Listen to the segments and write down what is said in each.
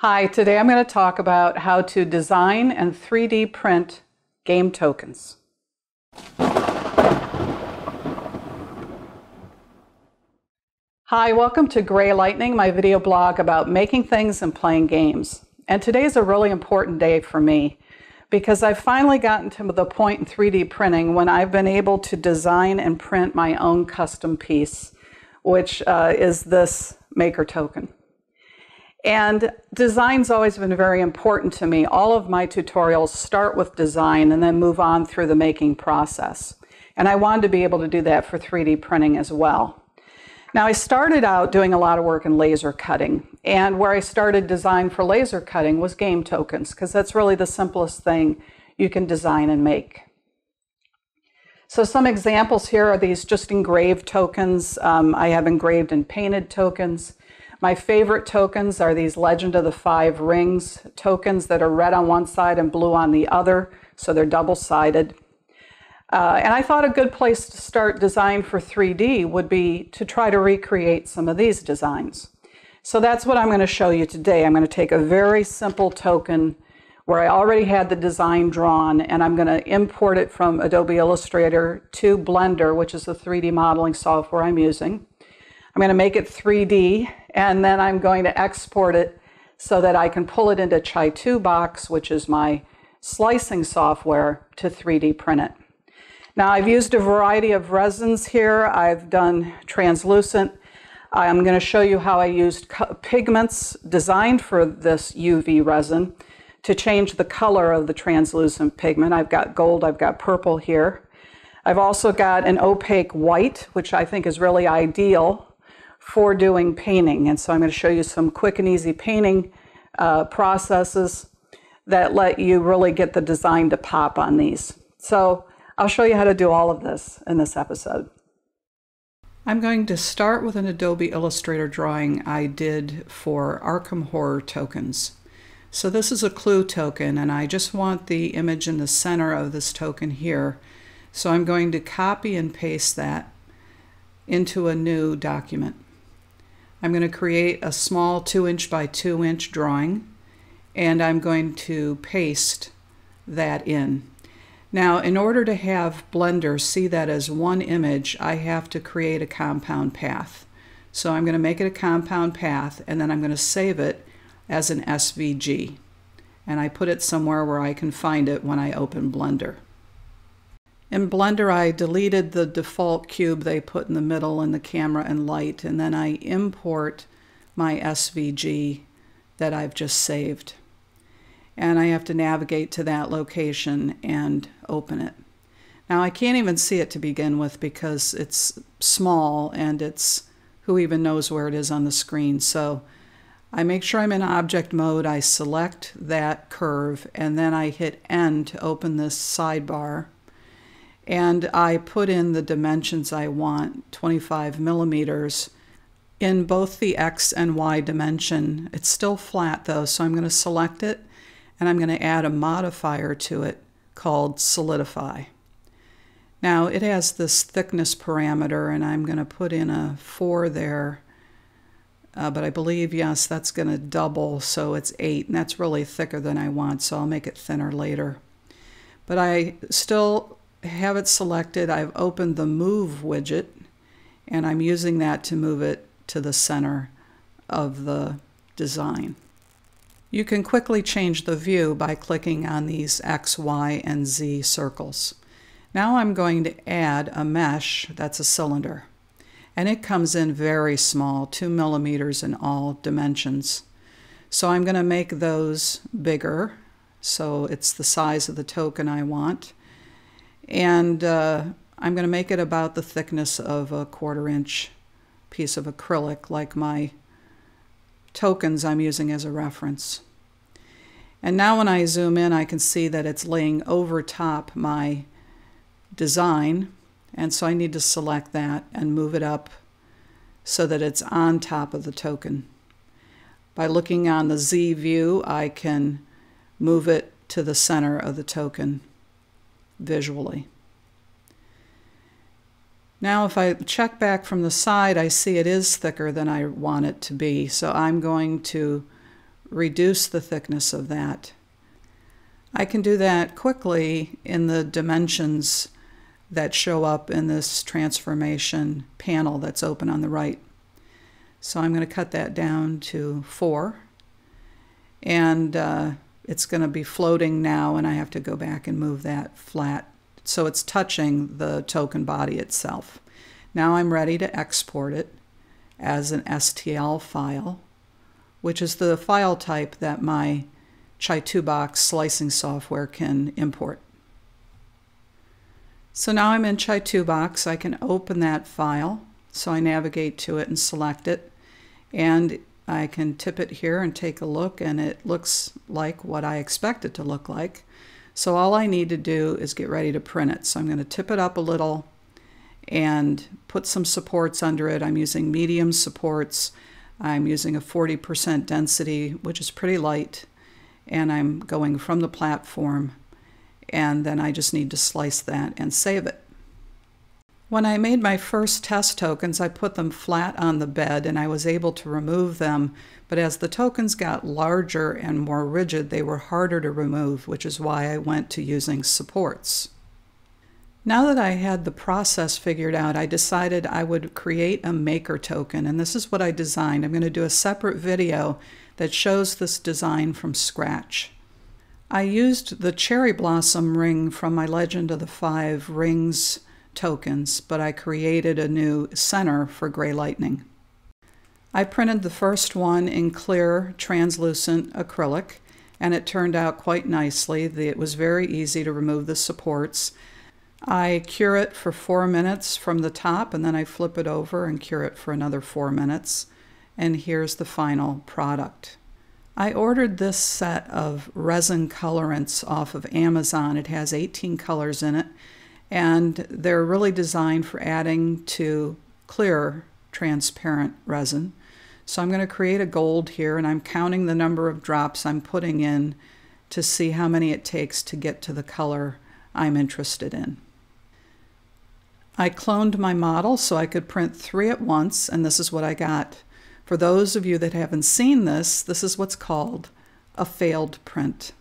Hi, today I'm going to talk about how to design and 3D print game tokens. Hi, welcome to Grey Lightning, my video blog about making things and playing games. And today is a really important day for me because I've finally gotten to the point in 3D printing when I've been able to design and print my own custom piece, which uh, is this maker token. And design's always been very important to me. All of my tutorials start with design and then move on through the making process. And I wanted to be able to do that for 3D printing as well. Now I started out doing a lot of work in laser cutting and where I started design for laser cutting was game tokens because that's really the simplest thing you can design and make. So some examples here are these just engraved tokens. Um, I have engraved and painted tokens. My favorite tokens are these Legend of the Five Rings tokens that are red on one side and blue on the other, so they're double-sided. Uh, and I thought a good place to start design for 3D would be to try to recreate some of these designs. So that's what I'm going to show you today. I'm going to take a very simple token where I already had the design drawn and I'm going to import it from Adobe Illustrator to Blender, which is the 3D modeling software I'm using. I'm going to make it 3D and then I'm going to export it so that I can pull it into Chitubox, which is my slicing software, to 3D print it. Now I've used a variety of resins here. I've done translucent. I'm going to show you how I used pigments designed for this UV resin to change the color of the translucent pigment. I've got gold, I've got purple here. I've also got an opaque white, which I think is really ideal for doing painting. And so I'm going to show you some quick and easy painting uh, processes that let you really get the design to pop on these. So I'll show you how to do all of this in this episode. I'm going to start with an Adobe Illustrator drawing I did for Arkham Horror tokens. So this is a clue token and I just want the image in the center of this token here. So I'm going to copy and paste that into a new document. I'm going to create a small 2 inch by 2 inch drawing and I'm going to paste that in. Now in order to have Blender see that as one image I have to create a compound path. So I'm going to make it a compound path and then I'm going to save it as an SVG and I put it somewhere where I can find it when I open Blender. In Blender, I deleted the default cube they put in the middle and the camera and light, and then I import my SVG that I've just saved. And I have to navigate to that location and open it. Now I can't even see it to begin with because it's small and it's who even knows where it is on the screen. So I make sure I'm in object mode, I select that curve, and then I hit N to open this sidebar and I put in the dimensions I want, 25 millimeters, in both the X and Y dimension. It's still flat though, so I'm going to select it and I'm going to add a modifier to it called solidify. Now it has this thickness parameter and I'm going to put in a 4 there, uh, but I believe, yes, that's going to double, so it's 8, and that's really thicker than I want, so I'll make it thinner later. But I still have it selected, I've opened the Move widget, and I'm using that to move it to the center of the design. You can quickly change the view by clicking on these X, Y, and Z circles. Now I'm going to add a mesh that's a cylinder. And it comes in very small, 2 millimeters in all dimensions. So I'm going to make those bigger, so it's the size of the token I want. And uh, I'm going to make it about the thickness of a quarter inch piece of acrylic like my tokens I'm using as a reference. And now when I zoom in, I can see that it's laying over top my design. And so I need to select that and move it up so that it's on top of the token. By looking on the Z view, I can move it to the center of the token visually. Now if I check back from the side, I see it is thicker than I want it to be. So I'm going to reduce the thickness of that. I can do that quickly in the dimensions that show up in this transformation panel that's open on the right. So I'm going to cut that down to 4 and uh, it's going to be floating now and I have to go back and move that flat so it's touching the token body itself. Now I'm ready to export it as an STL file, which is the file type that my Chitubox slicing software can import. So now I'm in Chitubox. I can open that file. So I navigate to it and select it. And I can tip it here and take a look and it looks like what I expect it to look like. So all I need to do is get ready to print it. So I'm going to tip it up a little and put some supports under it. I'm using medium supports. I'm using a 40% density, which is pretty light. And I'm going from the platform. And then I just need to slice that and save it. When I made my first test tokens, I put them flat on the bed and I was able to remove them. But as the tokens got larger and more rigid, they were harder to remove, which is why I went to using supports. Now that I had the process figured out, I decided I would create a maker token, and this is what I designed. I'm going to do a separate video that shows this design from scratch. I used the cherry blossom ring from my Legend of the Five Rings tokens, but I created a new center for Grey Lightning. I printed the first one in clear translucent acrylic and it turned out quite nicely. It was very easy to remove the supports. I cure it for four minutes from the top and then I flip it over and cure it for another four minutes. And here's the final product. I ordered this set of resin colorants off of Amazon. It has 18 colors in it and they're really designed for adding to clear transparent resin. So I'm going to create a gold here and I'm counting the number of drops I'm putting in to see how many it takes to get to the color I'm interested in. I cloned my model so I could print three at once and this is what I got. For those of you that haven't seen this, this is what's called a failed print.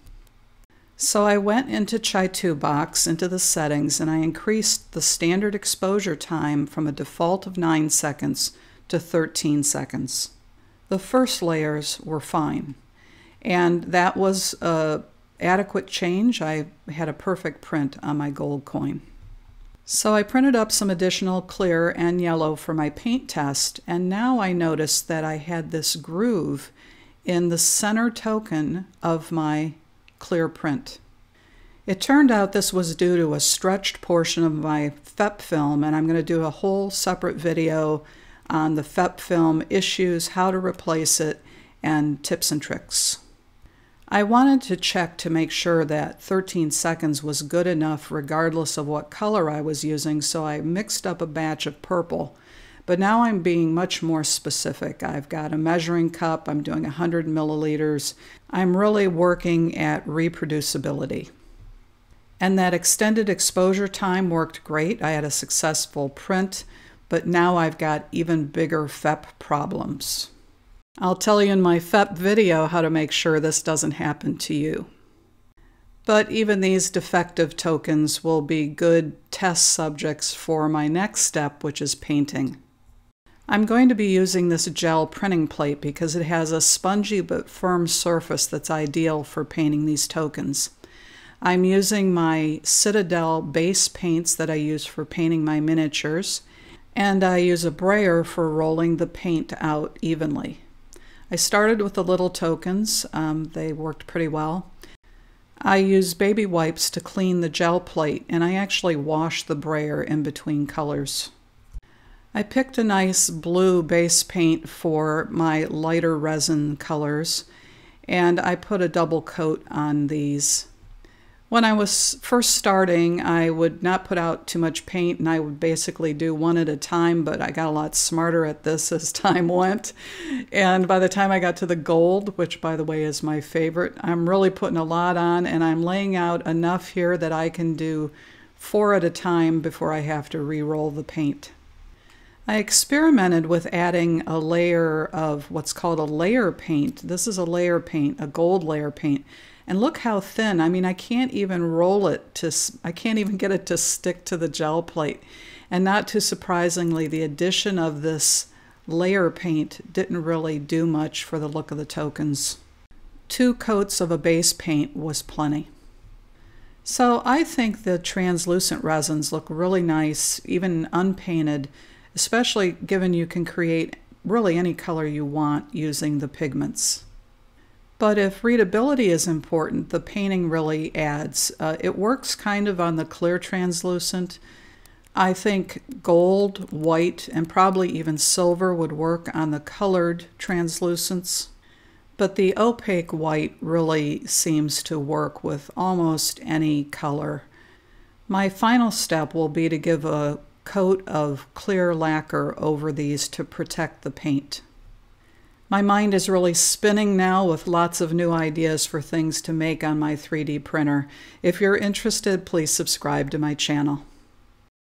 So I went into Chitubox, into the settings, and I increased the standard exposure time from a default of 9 seconds to 13 seconds. The first layers were fine, and that was a adequate change. I had a perfect print on my gold coin. So I printed up some additional clear and yellow for my paint test, and now I noticed that I had this groove in the center token of my clear print. It turned out this was due to a stretched portion of my FEP film, and I'm going to do a whole separate video on the FEP film issues, how to replace it, and tips and tricks. I wanted to check to make sure that 13 seconds was good enough regardless of what color I was using, so I mixed up a batch of purple. But now I'm being much more specific. I've got a measuring cup, I'm doing 100 milliliters. I'm really working at reproducibility. And that extended exposure time worked great. I had a successful print, but now I've got even bigger FEP problems. I'll tell you in my FEP video how to make sure this doesn't happen to you. But even these defective tokens will be good test subjects for my next step, which is painting. I'm going to be using this gel printing plate because it has a spongy but firm surface that's ideal for painting these tokens. I'm using my Citadel base paints that I use for painting my miniatures, and I use a brayer for rolling the paint out evenly. I started with the little tokens. Um, they worked pretty well. I use baby wipes to clean the gel plate, and I actually wash the brayer in between colors. I picked a nice blue base paint for my lighter resin colors and I put a double coat on these. When I was first starting, I would not put out too much paint and I would basically do one at a time, but I got a lot smarter at this as time went. And by the time I got to the gold, which by the way is my favorite, I'm really putting a lot on and I'm laying out enough here that I can do four at a time before I have to re-roll the paint. I experimented with adding a layer of what's called a layer paint. This is a layer paint, a gold layer paint. And look how thin. I mean, I can't even roll it to, I can't even get it to stick to the gel plate. And not too surprisingly, the addition of this layer paint didn't really do much for the look of the tokens. Two coats of a base paint was plenty. So I think the translucent resins look really nice, even unpainted, especially given you can create really any color you want using the pigments. But if readability is important, the painting really adds. Uh, it works kind of on the clear translucent, I think gold, white, and probably even silver would work on the colored translucents. But the opaque white really seems to work with almost any color. My final step will be to give a coat of clear lacquer over these to protect the paint. My mind is really spinning now with lots of new ideas for things to make on my 3D printer. If you're interested, please subscribe to my channel.